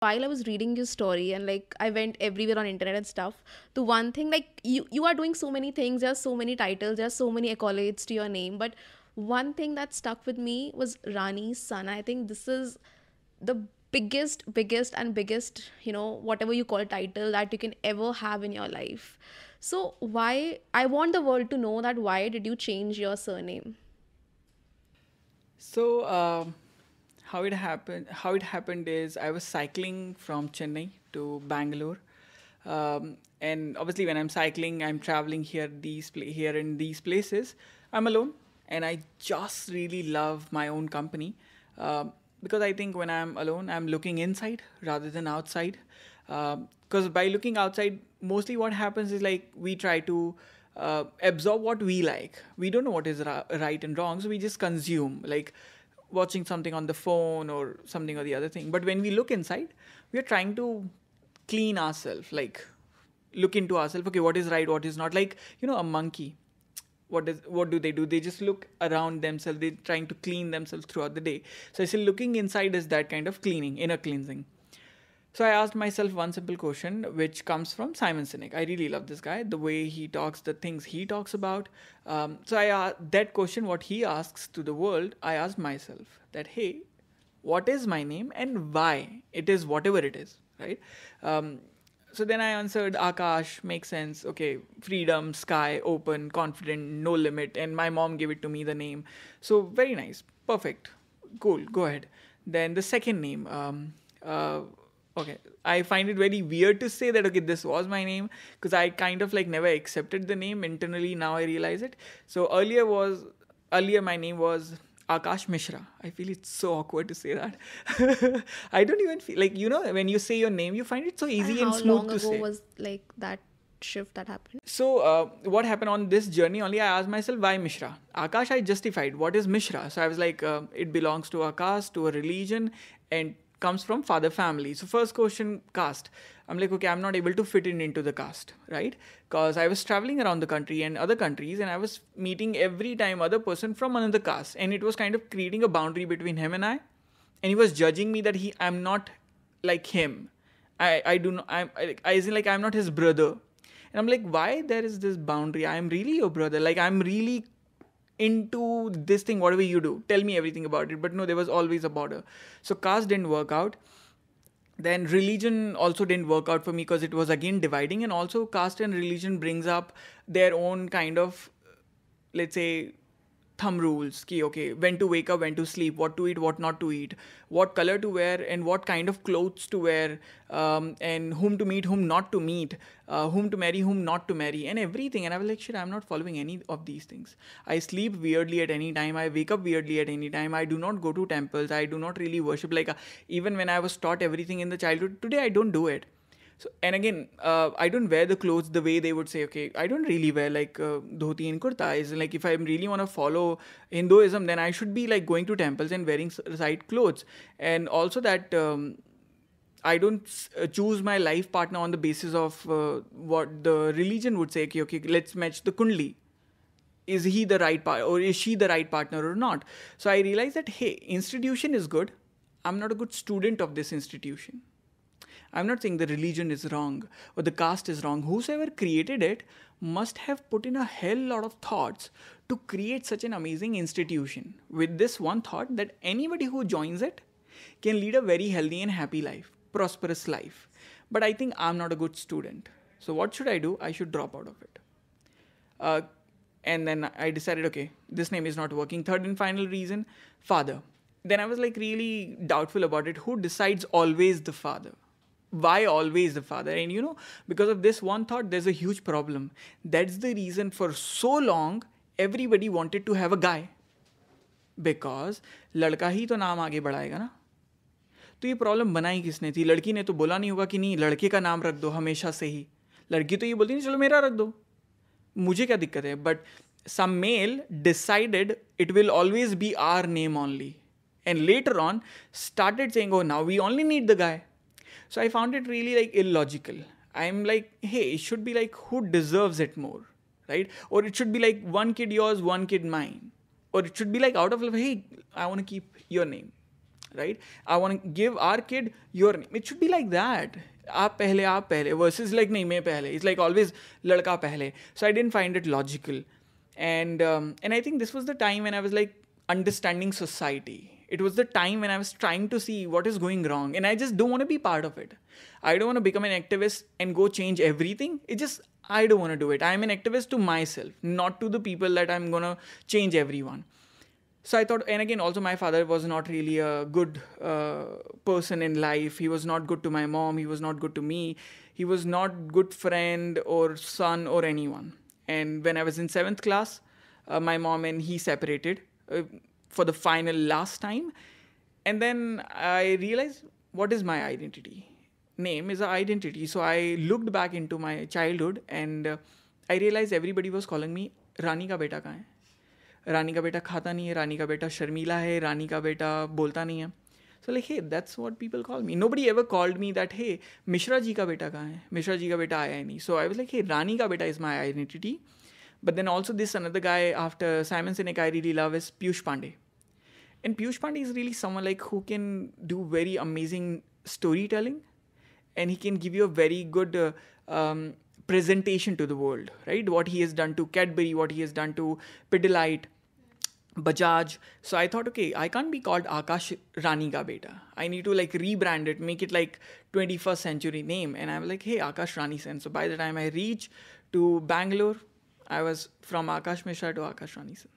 while I was reading your story and like I went everywhere on internet and stuff, the one thing like you you are doing so many things, there's so many titles, there's so many accolades to your name, but one thing that stuck with me was Ranison. I think this is the biggest, biggest and biggest, you know, whatever you call title that you can ever have in your life. So why I want the world to know that why did you change your surname? So um, how it happened? How it happened is I was cycling from Chennai to Bangalore, um, and obviously when I'm cycling, I'm traveling here these pla- here in these places. I'm alone, and I just really love my own company um, because I think when I'm alone, I'm looking inside rather than outside. Because by looking outside, mostly what happens is like we try to uh, absorb what we like. We don't know what is ra- right and wrong, so we just consume like watching something on the phone or something or the other thing. But when we look inside, we are trying to clean ourselves, like look into ourselves. Okay, what is right, what is not. Like you know, a monkey. What does what do they do? They just look around themselves. They're trying to clean themselves throughout the day. So I say looking inside is that kind of cleaning, inner cleansing. So I asked myself one simple question, which comes from Simon Sinek. I really love this guy, the way he talks, the things he talks about. Um, so I uh, that question, what he asks to the world, I asked myself that, hey, what is my name and why it is whatever it is, right? Um, so then I answered Aakash, makes sense. Okay, freedom, sky, open, confident, no limit. And my mom gave it to me the name. So very nice, perfect, cool. Go ahead. Then the second name. Um, uh, okay. I find it very weird to say that okay this was my name because i kind of like never accepted the name internally now i realize it. So earlier was earlier my name was Aakash mishra. I feel it's so awkward to say that. I don't even feel like you know when you say your name you find it so easy and, how smooth long to ago say. was like that shift that happened? so uh, what happened on this journey only i asked myself why mishra? Aakash i justified. What is mishra? So i was like uh, it belongs to a caste to a religion and comes from father family. So first question caste. I'm like okay i'm not able to fit in into the caste right? Because i was traveling around the country and other countries and i was meeting every time other person from another caste. And it was kind of creating a boundary between him and i. And he was judging me that he i'm not like him. I i do not i'm i, I is like i'm not his brother. And i'm like why there is this boundary? I'm really your brother. Like i'm really into this thing whatever you do tell me everything about it. But no there was always a border. So caste didn't work out. Then religion also didn't work out for me because it was again dividing. And also caste and religion brings up their own kind of let's say thumb rules ki okay when to wake up when to sleep what to eat what not to eat what color to wear and what kind of clothes to wear um, and whom to meet whom not to meet uh, whom to marry whom not to marry and everything. And i was like shit i'm not following any of these things. I sleep weirdly at any time. I wake up weirdly at any time. I do not go to temples. I do not really worship. Like uh, even when i was taught everything in the childhood today i don't do it so and again, uh, I don't wear the clothes the way they would say. Okay, I don't really wear like uh, dhoti and kurta. Is like if I really want to follow Hinduism, then I should be like going to temples and wearing right clothes. And also that um, I don't uh, choose my life partner on the basis of uh, what the religion would say. Okay, okay, let's match the kundli. Is he the right part or is she the right partner or not? So I realized that hey, institution is good. I'm not a good student of this institution. I'm not saying the religion is wrong or the caste is wrong. Whosoever created it must have put in a hell lot of thoughts to create such an amazing institution with this one thought that anybody who joins it can lead a very healthy and happy life, prosperous life. But I think I'm not a good student. So what should I do? I should drop out of it. Uh, and then I decided, okay, this name is not working. Third and final reason, father. Then I was like really doubtful about it. Who decides always the father? why always the father? And, you know, because of this one thought, there's a huge problem. That's the reason for so long, everybody wanted to have a guy. Because लड़का ही तो नाम आगे बढ़ाएगा ना। तो ये problem बनाई किसने? तो थी लड़की ने तो बोला नहीं होगा कि नहीं, लड़के का नाम रख दो, हमेशा से ही। लड़की तो ये बोलती नहीं, चलो मेरा रख दो। मुझे क्या दिक्कत है? But some male decided it will always be our name only and later on started saying oh now we only need the guy so i found it really like illogical i'm like hey it should be like who deserves it more right or it should be like one kid yours one kid mine or it should be like out of love hey i want to keep your name right? I want to give our kid your name. It should be like that. आप पहले आप पहले versus like नहीं मैं पहले. It's like always लड़का पहले. So I didn't find it logical, and um, and I think this was the time when I was like understanding society. it was the time when I was trying to see what is going wrong, and I just don't want to be part of it. I don't want to become an activist and go change everything. It just I don't want to do it. I'm an activist to myself, not to the people that I'm gonna change everyone. So I thought, and again, also my father was not really a good uh, person in life. He was not good to my mom. He was not good to me. He was not good friend or son or anyone. And when I was in seventh class, uh, my mom and he separated uh, for the final last time. And then I realized what is my identity? name is an identity. So I looked back into my childhood and uh, I realized everybody was calling me रानी का बेटा कहाँ है रानी का बेटा खाता नहीं है रानी का बेटा शर्मीला है रानी का बेटा बोलता नहीं है so like hey that's what people call me nobody ever called me that hey Mishra ji का बेटा कहाँ है मिश्रा जी का बेटा आया है नहीं सो I was like hey Rani का बेटा is my but then also this another guy after Simon Sinek I really love is Piyush Pandey. And Piyush Pandey is really someone like who can do very amazing storytelling and he can give you a very good uh, um, presentation to the world, right? What he has done to Cadbury, what he has done to Pidilite, Bajaj. So I thought, okay, I can't be called Aakash Rani ka beta. I need to like rebrand it, make it like 21st century name. And I'm like, hey, Aakash Ranison. So by the time I reach to Bangalore, I was from Aakash Mishra to Aakash Sen.